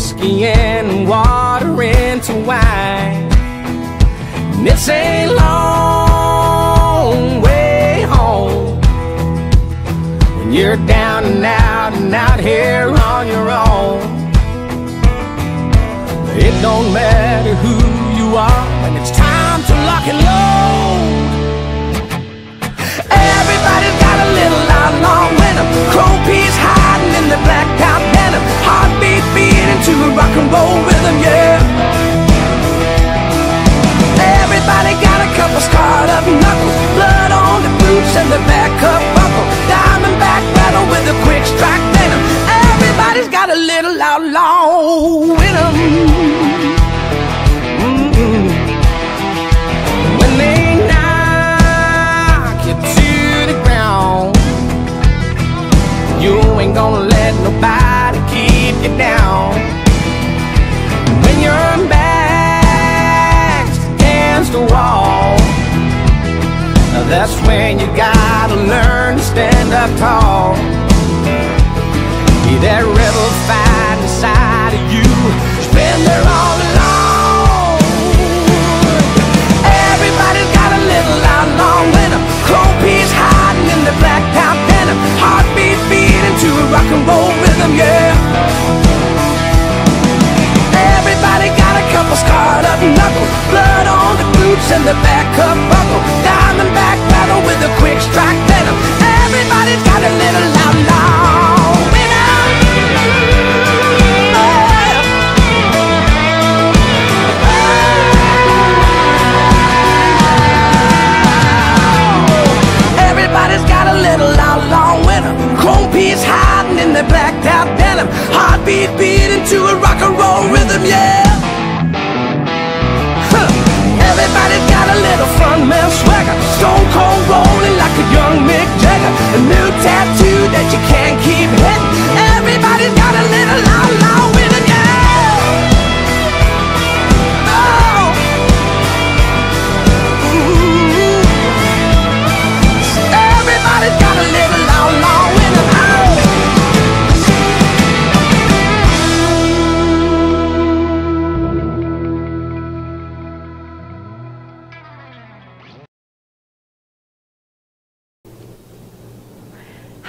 whiskey and water into wine. And it's a long way home when you're down and out and out here on your own. It don't matter who you are when it's time to lock and load. That's when you gotta learn to stand up tall.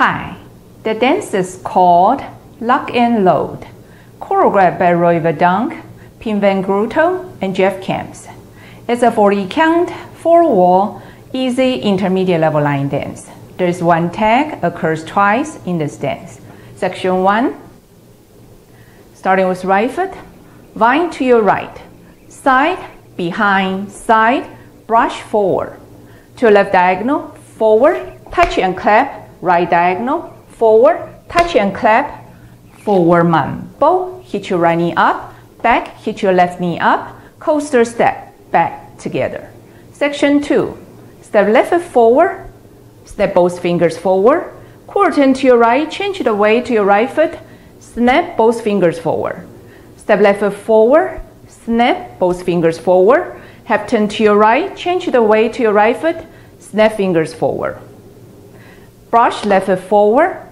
Hi, the dance is called Lock and Load, choreographed by Roy Verdonk, Pim Van Grootel, and Jef Camps. It's a 40 count, 4 wall, easy intermediate level line dance. There is one tag occurs twice in this dance. Section 1, starting with right foot, vine to your right, side, behind, side, brush forward. To left diagonal, forward, touch and clap, right diagonal, forward, touch and clap, forward mambo, hit your right knee up, back, hit your left knee up, coaster step, back together. Section 2, step left foot forward, step both fingers forward, quarter to your right, change the weight to your right foot, snap both fingers forward. Step left foot forward, snap both fingers forward, half turn to your right, change the weight to your right foot, snap fingers forward. Brush left foot forward,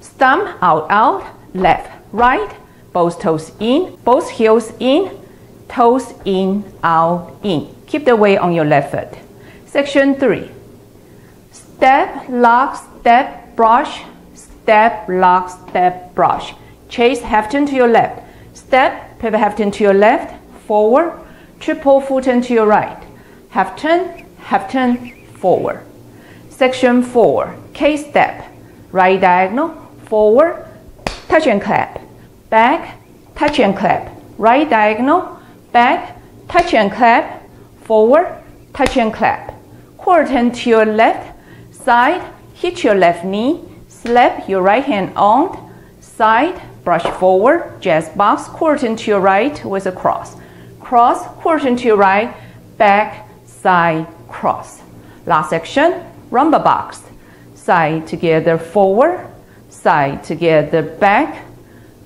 stomp out, out, left, right, both toes in, both heels in, toes in, out, in. Keep the weight on your left foot. Section 3. Step, lock, step, brush, step, lock, step, brush. Chase half turn to your left. Step, pivot half turn to your left, forward, triple full turn to your right. Half turn, half turn, forward. Section 4, K step. Right diagonal, forward, touch and clap. Back, touch and clap. Right diagonal, back, touch and clap. Forward, touch and clap. Quarter to your left, side, hit your left knee, slap your right hand on, side, brush forward, jazz box, quarter to your right with a cross. Cross, quarter to your right, back, side, cross. Last section, rumba box. Side together forward, side together back,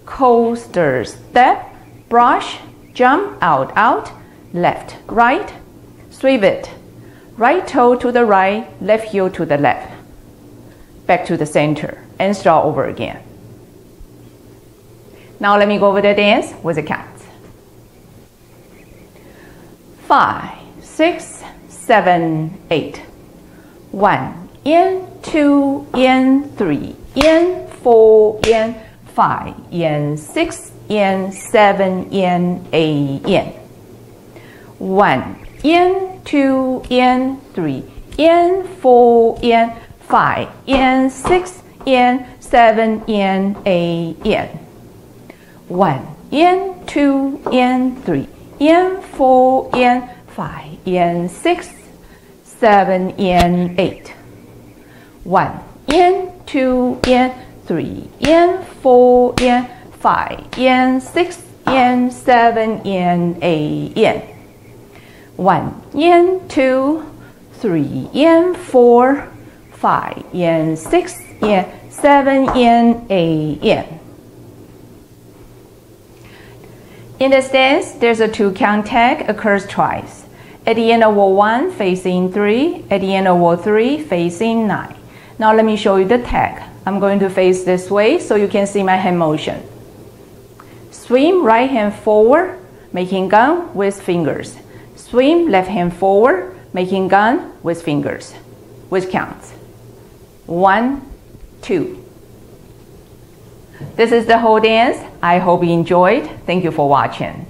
coaster step, brush, jump out, out, left, right, sweep it. Right toe to the right, left heel to the left. Back to the center and start over again. Now let me go over the dance with the counts. Five, six, seven, eight. One, in, two, in, three, in, four, in, five, in, six, in, seven, in, eight, in. One, in, two, in, three, in, four, in, five, in, six, in, seven, in, eight, in. One, in, two, in, three, in, four, in, five, in, six, seven, in, eight. One, in, two, in, three, in, four, in, five, in, six, in, seven, in, eight, in. One, in, two, three, in, four, five, in, six, in, seven, in, eight, in. In this dance, there's a two count tag occurs twice. At the end of wall 1, facing 3. At the end of wall 3, facing 9. Now let me show you the tag. I'm going to face this way so you can see my hand motion. Swim right hand forward, making gun with fingers. Swim left hand forward, making gun with fingers. Which counts? One, two. This is the whole dance. I hope you enjoyed. Thank you for watching.